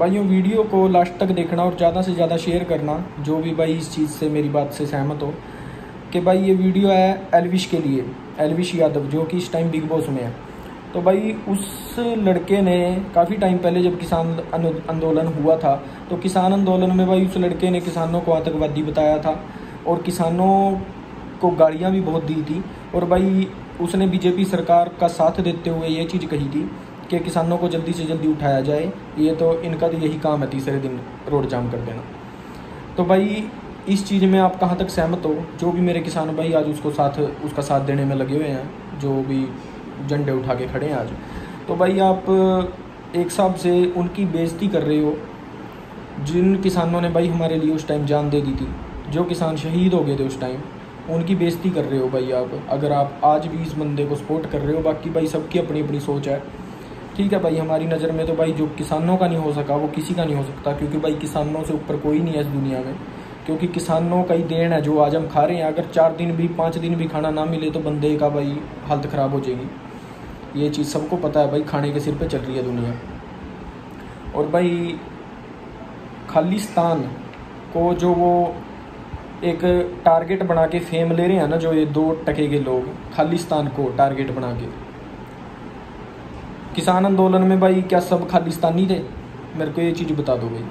भाइयों वीडियो को लास्ट तक देखना और ज़्यादा से ज़्यादा शेयर करना, जो भी भाई इस चीज़ से मेरी बात से सहमत हो, कि भाई ये वीडियो है एलविश के लिए एलविश यादव, जो कि इस टाइम बिग बॉस में है। तो भाई, उस लड़के ने काफ़ी टाइम पहले जब किसान आंदोलन हुआ था तो किसान आंदोलन में भाई उस लड़के ने किसानों को आतंकवादी बताया था, और किसानों को गाड़ियाँ भी बहुत दी थी, और भाई उसने बीजेपी सरकार का साथ देते हुए ये चीज़ कही थी कि किसानों को जल्दी से जल्दी उठाया जाए, ये तो इनका तो यही काम है, तीसरे दिन रोड जाम कर देना। तो भाई, इस चीज़ में आप कहाँ तक सहमत हो? जो भी मेरे किसान भाई आज उसको साथ, उसका साथ देने में लगे हुए हैं, जो भी झंडे उठा के खड़े हैं आज। तो भाई, आप एक हिसाब से उनकी बेइज्जती कर रहे हो, जिन किसानों ने भाई हमारे लिए उस टाइम जान दे दी थी, जो किसान शहीद हो गए थे उस टाइम, उनकी बेइज्जती कर रहे हो भाई आप। अगर आप आज भी इस बंदे को सपोर्ट कर रहे हो, बाकी भाई सबकी अपनी अपनी सोच है। ठीक है भाई, हमारी नज़र में तो भाई जो किसानों का नहीं हो सका, वो किसी का नहीं हो सकता, क्योंकि भाई किसानों से ऊपर कोई नहीं है इस दुनिया में। क्योंकि किसानों का ही देन है, जो आज हम खा रहे हैं, अगर चार दिन भी, पाँच दिन भी खाना ना मिले तो बंदे का भाई हालत ख़राब हो जाएगी। ये चीज़ सबको पता है भाई, खाने के सिर पे चल रही है दुनिया। और भाई, खालिस्तान को जो वो एक टारगेट बना के फेम ले रहे हैं ना, जो ये दो टके के लोग, खालिस्तान को टारगेट बना के। किसान आंदोलन में भाई क्या सब खालिस्तानी थे? मेरे को ये चीज़ बता दो भाई।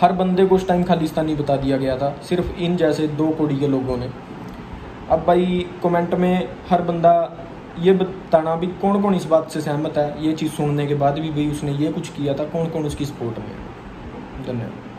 हर बंदे को उस टाइम खालिस्तानी बता दिया गया था, सिर्फ़ इन जैसे दो कोड़ी के लोगों ने। अब भाई कमेंट में हर बंदा ये बताना भी कौन कौन इस बात से सहमत है? ये चीज़ सुनने के बाद भी भाई उसने ये कुछ किया था कौन कौन उसकी सपोर्ट में? धन्यवाद।